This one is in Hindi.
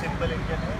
सिंपल इंजन है।